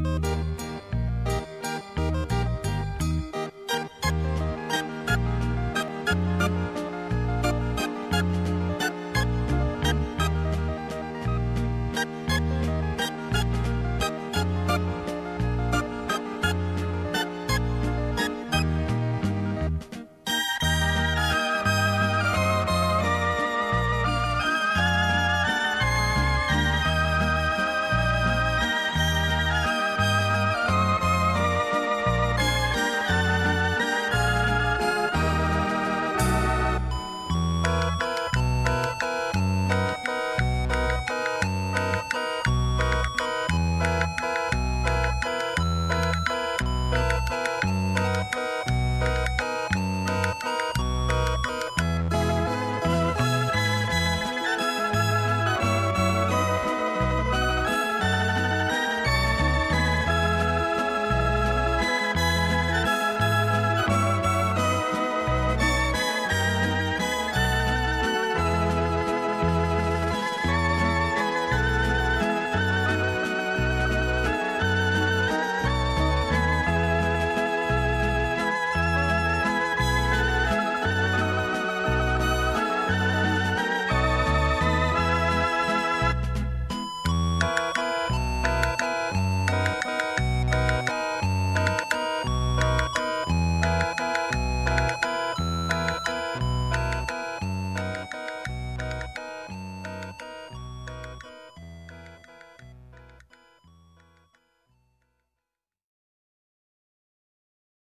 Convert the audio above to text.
Música